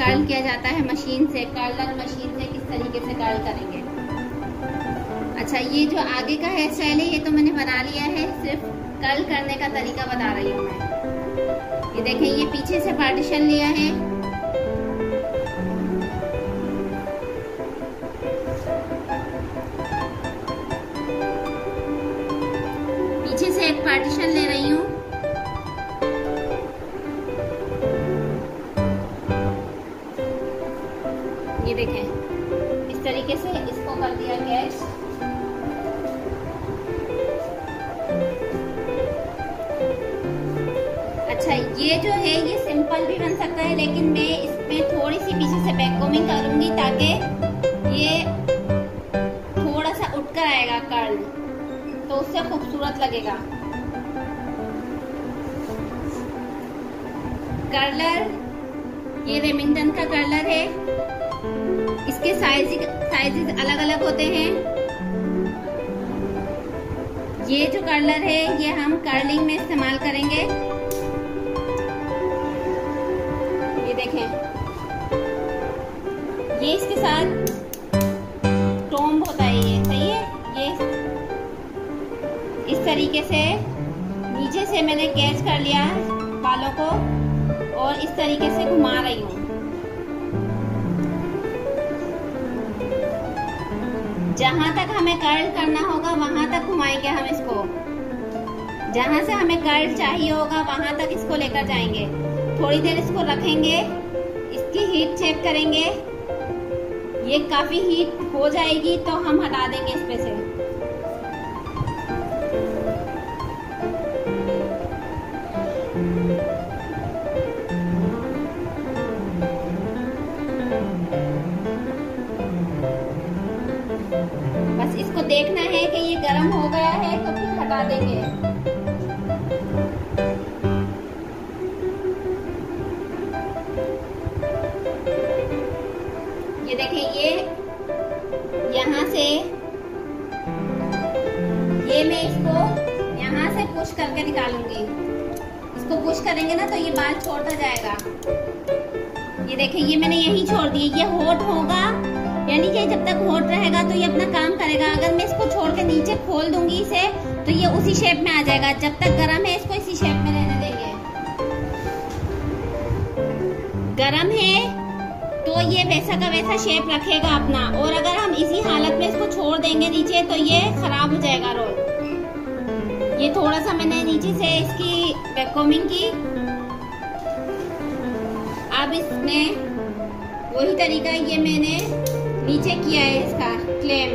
Curl किया जाता है मशीन से कर्लर मशीन से किस तरीके से कर्ल करेंगे? अच्छा ये जो आगे का हेयर स्टाइल है, ये तो मैंने बना लिया है, सिर्फ़ कर्ल करने का तरीका बता रही हूँ मैं। ये देखें, ये पीछे से पार्टीशन लिया है। पीछे से एक पार्टीशन ले रही लगेगा। कर्लर ये रेमिंगटन का कर्लर है। इसके साइज़ साइजेस अलग अलग होते हैं। ये जो कर्लर है, ये हम कर्लिंग में इस्तेमाल करेंगे। ये देखें। ये इसके साथ तरीके से नीचे से मैंने कैच कर लिया बालों को और इस तरीके से घुमा रही हूँ। जहाँ तक हमें कर्ल करना होगा, वहाँ तक घुमाएँगे हम इसको। जहाँ से हमें कर्ल चाहिए होगा, वहाँ तक इसको लेकर जाएँगे। थोड़ी देर इसको रखेंगे, इसकी हीट चेक करेंगे। ये काफ़ी हीट हो जाएगी तो हम हटा देंगे इसमें से। हटा देंगे। ये देखिए, ये यहाँ से, ये मैं इसको यहाँ से पुश करके निकालूँगी। इसको पुश करेंगे ना तो ये बाल छोड़ता जाएगा। ये देखिए, ये मैंने यही छोड़ दिया ये होट होगा, यानी कि जब तक होट रहेगा तो ये अपना काम करेगा। अगर मैं इसको छोड़ के नीचे खोल दूँगी इसे तो ये उसी शेप में आ जाएगा। जब तक गर्म है, इसको इसी शेप में रहने देंगे। गर्म है तो ये वैसा का वैसा शेप रखेगा अपना। और अगर हम इसी हालत में इसको छोड़ देंगे नीचे तो ये खराब हो जाएगा रोल ये थोड़ा सा मैंने नीचे से इसकी बैकोमिंग की। अब इसमें वही तरीका ये मैंने नीचे किया है इसका क्लेम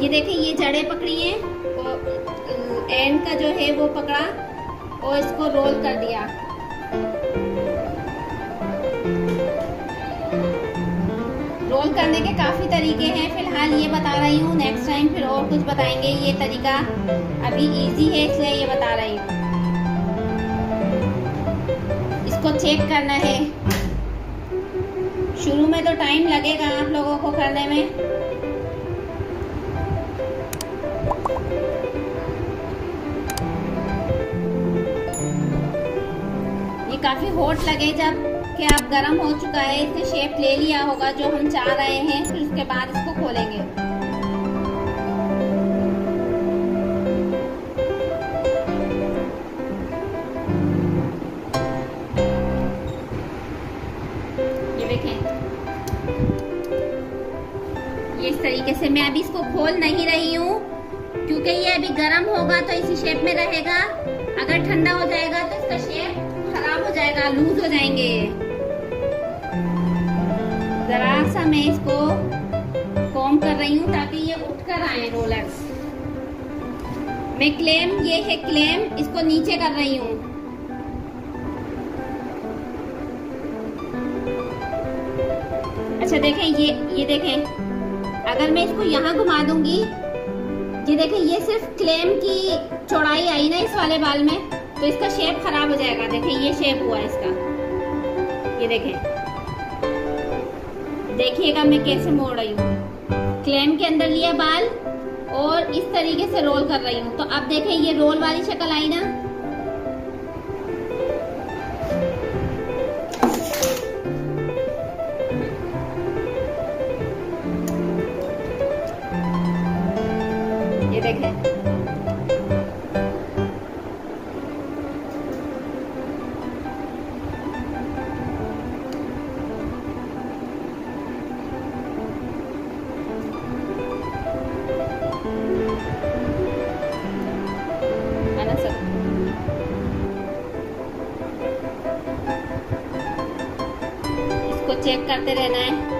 ये देखिए ये जड़ें पकड़ी है और एंड का जो है वो पकड़ा और इसको रोल कर दिया। रोल करने के काफ़ी तरीके हैं। फ़िलहाल ये बता रही हूँ नेक्स्ट टाइम फिर और कुछ बताएँगे ये तरीका। अभी इजी है, इसलिए ये बता रही हूँ। इसको चेक करना है। शुरू में तो टाइम लगेगा आप लोगों को करने में। काफ़ी होट लगे जब कि आप गर्म हो चुका है, इसने शेप ले लिया होगा जो हम चाह रहे हैं, फिर उसके बाद इसको खोलेंगे। इस तरीके से मैं अभी इसको खोल नहीं रही हूँ, क्योंकि ये अभी गर्म होगा तो इसी शेप में रहेगा। अगर ठंडा हो जाएगा तो इसका शेप जाएगा लूज हो जाएँगे। जरा सा मैं इसको कॉम कर रही हूँ ताकि ये उठकर आए रोलर्स मैं क्लेम ये है क्लेम इसको नीचे कर रही हूँ। अच्छा देखें, ये ये देखें। अगर मैं इसको यहाँ घुमा दूँगी, ये देखें, ये सिर्फ़ क्लेम की चौड़ाई आई ना इस वाले बाल में। तो इसका शेप खराब हो जाएगा। देखें, ये शेप हुआ इसका। ये देखें। देखिएगा मैं कैसे मोड़ रही हूँ। क्लेम के अंदर लिया बाल और इस तरीके से रोल कर रही हूँ। तो अब देखें, ये रोल वाली शक्ल आई ना। चेक करते रहना है अब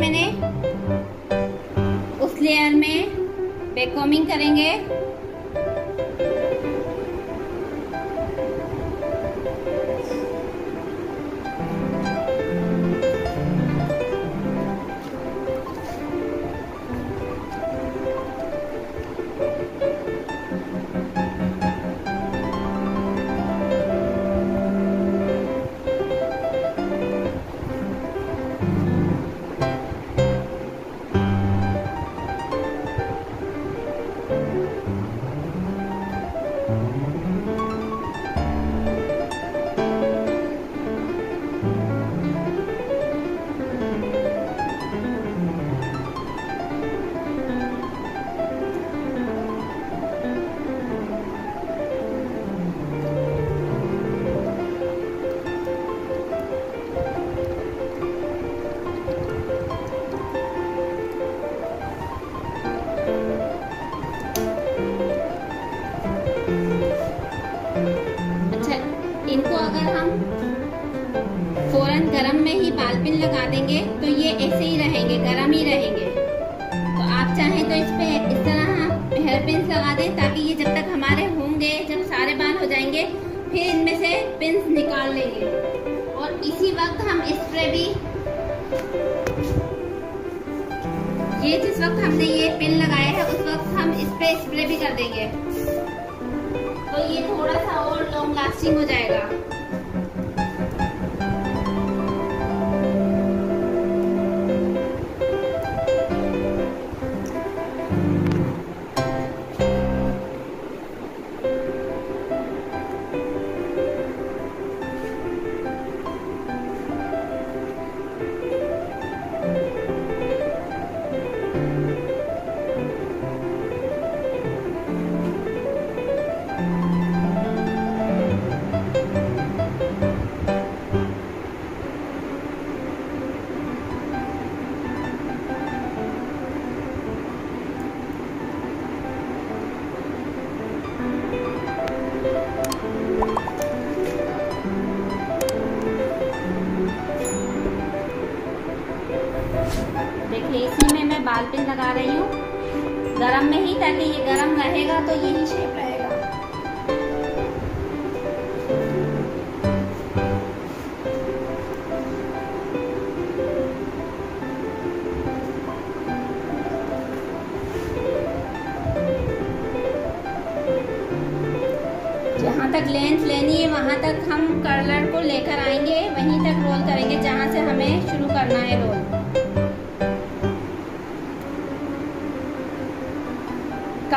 लेयर पिन लगा देंगे तो ये ऐसे ही रहेंगे, गरम ही रहेंगे। तो आप चाहें तो इस पे, इस तरह हेयर पिन लगा दें, ताकि ये जब तक हमारे होंगे, जब सारे बाल हो जाएँगे, फिर इनमें से पिन निकाल लेंगे। और इसी वक्त हम स्प्रे भी ये जिस वक्त हमने ये पिन लगाया है, उस वक्त हम इस पे स्प्रे भी कर देंगे। तो ये थोड़ा सा और लॉन्ग लास्टिंग हो जाएगा।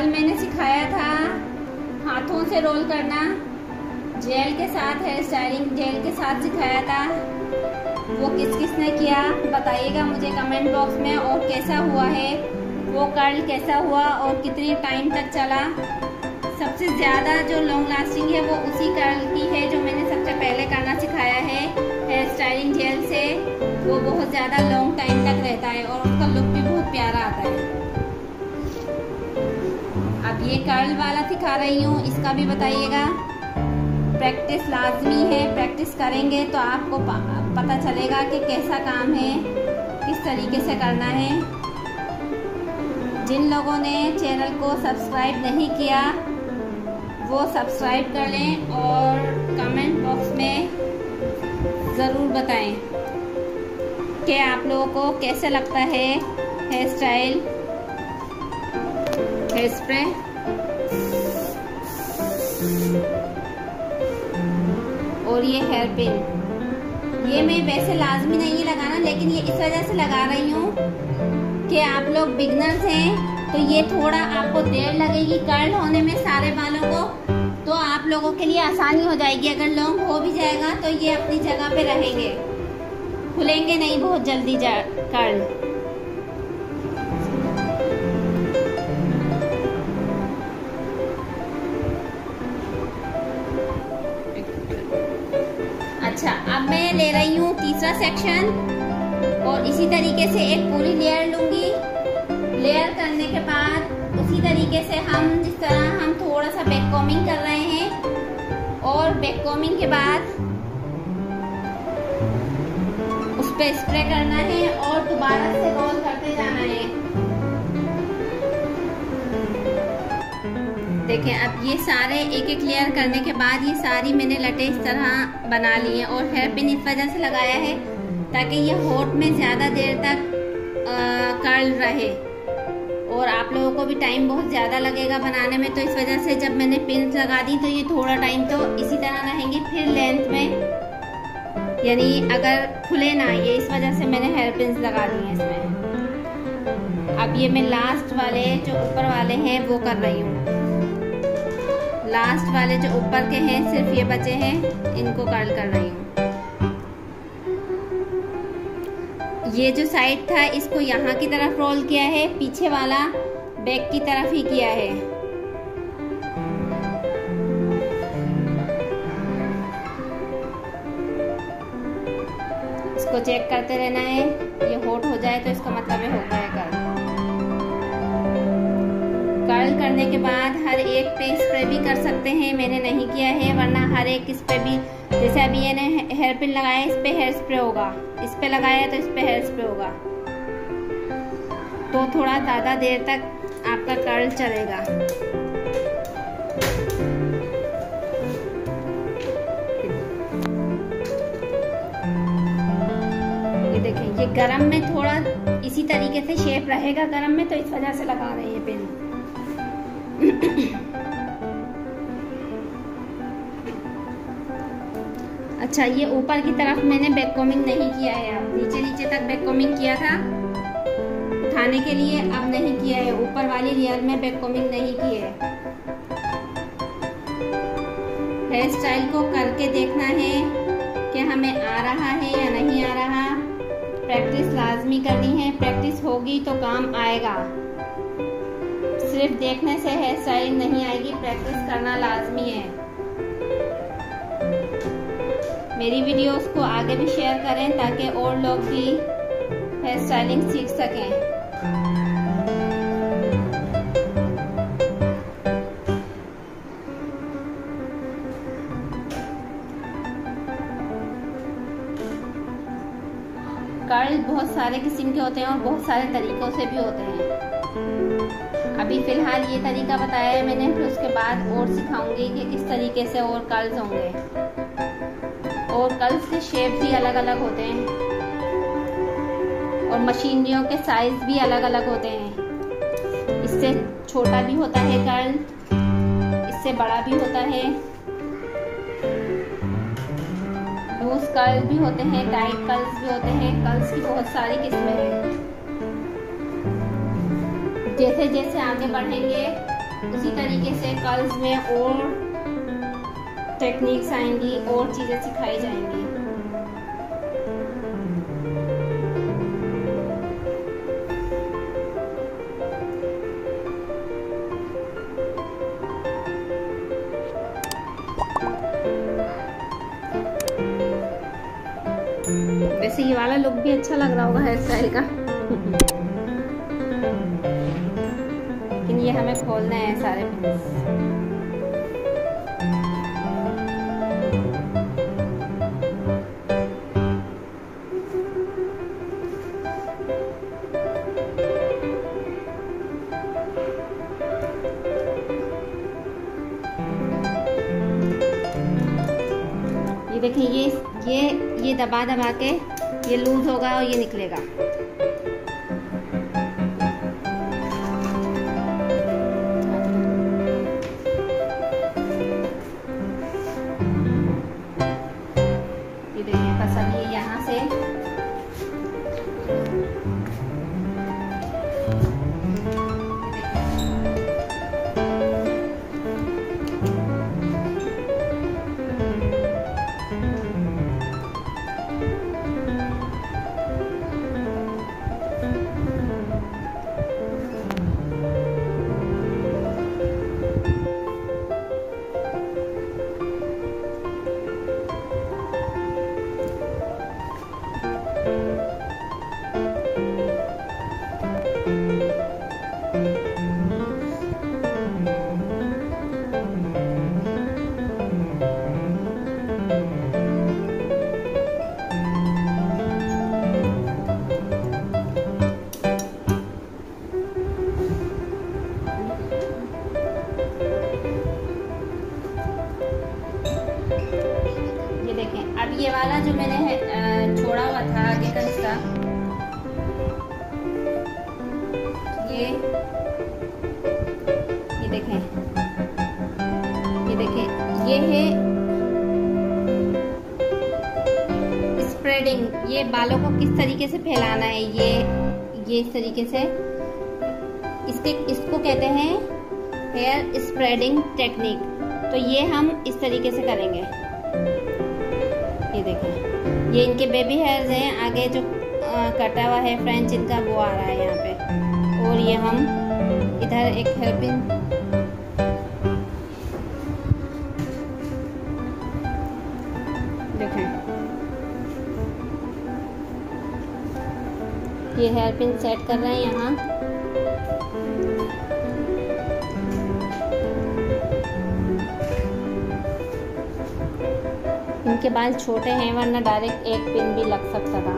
कल मैंने सिखाया था हाथों से रोल करना। जेल के साथ हेयर स्टाइलिंग जेल के साथ सिखाया था। वो किस किस ने किया, बताइएगा मुझे कमेंट बॉक्स में। और कैसा हुआ है, वो कर्ल कैसा हुआ और कितने टाइम तक चला। सबसे ज़्यादा जो लॉन्ग लास्टिंग है, वो उसी कर्ल की है जो मैंने सबसे पहले करना सिखाया है हेयर स्टाइलिंग जेल से। वो बहुत ज़्यादा लॉन्ग टाइम तक रहता है और उसका लुक भी बहुत प्यारा आता है। ये कर्ल वाला सिखा रही हूँ, इसका भी बताइएगा। प्रैक्टिस लाजमी है प्रैक्टिस करेंगे तो आपको पता चलेगा कि कैसा काम है, किस तरीके से करना है। जिन लोगों ने चैनल को सब्सक्राइब नहीं किया, वो सब्सक्राइब कर लें और कमेंट बॉक्स में ज़रूर बताएँ कि आप लोगों को कैसे लगता है हेयर स्टाइल हेयर स्प्रे और ये हेयर पिन ये मैं वैसे लाजमी नहीं लगाना, लेकिन ये इस वजह से लगा रही हूँ कि आप लोग बिगनर्स हैं तो ये थोड़ा आपको देर लगेगी कर्ल होने में सारे बालों को। तो आप लोगों के लिए आसानी हो जाएगी, अगर लॉन्ग हो भी जाएगा तो ये अपनी जगह पे रहेंगे। खुलेंगे नहीं बहुत जल्दी जा कर्ल हूँ तीसरा सेक्शन और इसी तरीके से एक पूरी लेयर लूँगी. लेयर करने के बाद उसी तरीके से हम जिस तरह हम थोड़ा सा बैक कॉमिंग कर रहे हैं, और बैक कॉमिंग के बाद उस पर स्प्रे करना है और दोबारा से रोल करते जाना है। देखें, अब ये सारे एक एक लेयर करने के बाद ये सारी मैंने लटे इस तरह बना ली है और हेयर पिन इस वजह से लगाया है ताकि ये होट में ज़्यादा देर तक कर्ल रहे। और आप लोगों को भी टाइम बहुत ज़्यादा लगेगा बनाने में तो इस वजह से जब मैंने पिन लगा दी तो ये थोड़ा टाइम तो इसी तरह रहेंगी, फिर लेंथ में। यानी अगर खुले ना, ये इस वजह से मैंने हेयर पिन लगा दी हैं इसमें। अब ये मैं लास्ट वाले, जो ऊपर वाले हैं, वो कर रही हूँ। लास्ट वाले जो ऊपर के हैं, सिर्फ़ ये बचे हैं, इनको कर्ल कर रही हूँ। ये जो साइड था, इसको यहाँ की तरफ़ रोल किया है, पीछे वाला बैक की तरफ़ ही किया है। इसको चेक करते रहना है, ये होट हो जाए तो इसका मतलब है हो गया कर्ल कर्ल करने के बाद हर एक पे स्प्रे भी कर सकते हैं, मैंने नहीं किया है, वरना हर एक इस पे भी, जैसे अभी ये हेयर पिन लगाया, इस पे हेयर स्प्रे होगा। इस पे लगाया तो इस पे हेयर स्प्रे होगा। तो थोड़ा ज़्यादा देर तक आपका कर्ल चलेगा। ये देखें, ये गरम में थोड़ा इसी तरीके से शेप रहेगा, गरम में तो इस वजह से लगा रहे हैं पेन अच्छा ये ऊपर की तरफ़ मैंने बैक कॉमिंग नहीं किया है अब नीचे नीचे तक बैक कॉमिंग किया था। उठाने के लिए अब नहीं किया है। ऊपर वाली लेयर में बैक कॉमिंग नहीं की है। हेयर स्टाइल को करके देखना है कि हमें आ रहा है या नहीं आ रहा। प्रैक्टिस लाजमी करनी है। प्रैक्टिस होगी तो काम आएगा। सिर्फ़ देखने से हेयर स्टाइल नहीं आएगी प्रैक्टिस करना लाजमी है। मेरी वीडियोस को आगे भी शेयर करें ताकि और लोग भी हेयर स्टाइलिंग सीख सकें। कर्ल बहुत सारे किस्म के होते हैं और बहुत सारे तरीकों से भी होते हैं। अभी फ़िलहाल ये तरीका बताया है मैंने, फिर उसके बाद और सिखाऊँगी कि किस तरीके से और कर्ल्स होंगे। और कल्स के शेप भी अलग अलग होते हैं। और मशीनरियों के साइज़ भी अलग अलग होते हैं। इससे छोटा भी होता है कर्ल इससे बड़ा भी होता है। लूज कर्ल भी होते हैं टाइट कर्ल्स भी होते हैं। कर्ल्स की बहुत सारी किस्में हैं। जैसे जैसे आगे बढ़ेंगे, उसी तरीके से कल्स में और टेक्निक्स आएँगी, और चीज़ें सिखाई जाएँगी। वैसे ये वाला लुक भी अच्छा लग रहा होगा हेयर स्टाइल का। ये हमें खोलना है सारे पिंस देखें, ये ये ये दबा दबा के ये लूज होगा और ये निकलेगा। ये है स्प्रेडिंग ये बालों को किस तरीके से फैलाना है? ये ये इस तरीके से। इसके, इसको कहते हैं हेयर स्प्रेडिंग टेक्निक तो ये हम इस तरीके से करेंगे। ये देखें। ये इनके बेबी हेयर्स हैं। आगे जो कटा हुआ है फ्रेंच इनका वो आ रहा है यहाँ पे। और ये हम इधर एक हेल्पिंग देखें। ये हेयर पिन सेट कर रहे हैं यहाँ। इनके बाल छोटे हैं, वरना डायरेक्ट एक पिन भी लग सकता था।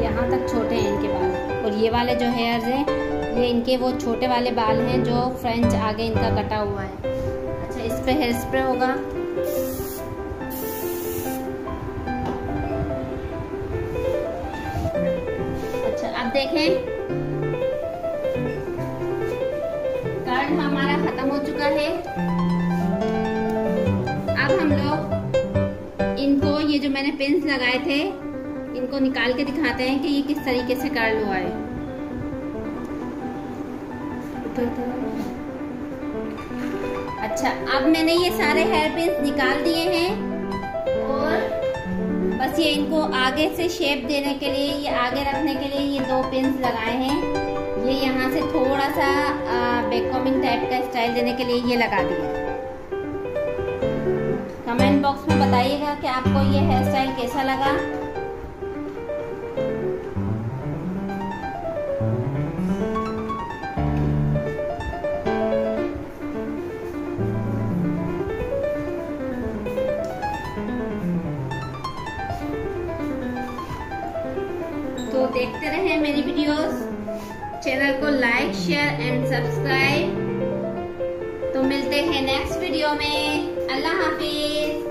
यहाँ तक छोटे हैं इनके बाल। और ये वाले जो हेयर्स हैं, ये इनके वो छोटे वाले बाल हैं जो फ्रेंच आगे इनका कटा हुआ है। अच्छा इस पर हेयर स्प्रे होगा। देखें। कर्ल हमारा खत्म हो चुका है। अब हम लोग इनको, ये जो मैंने पिंस लगाए थे, इनको निकाल के दिखाते हैं कि ये किस तरीके से कर्ल हुआ है। अच्छा अब मैंने ये सारे हेयर पिंस निकाल दिए हैं। ये इनको आगे से शेप देने के लिए, ये आगे रखने के लिए ये दो पिंस लगाए हैं। ये यहाँ से थोड़ा सा बेकॉमिंग टाइप का स्टाइल देने के लिए ये लगा दिया कमेंट बॉक्स में बताइएगा कि आपको ये हेयर स्टाइल कैसा लगा। मेरी वीडियोस चैनल को लाइक शेयर एंड सब्सक्राइब तो मिलते हैं नेक्स्ट वीडियो में. अल्लाह हाफिज.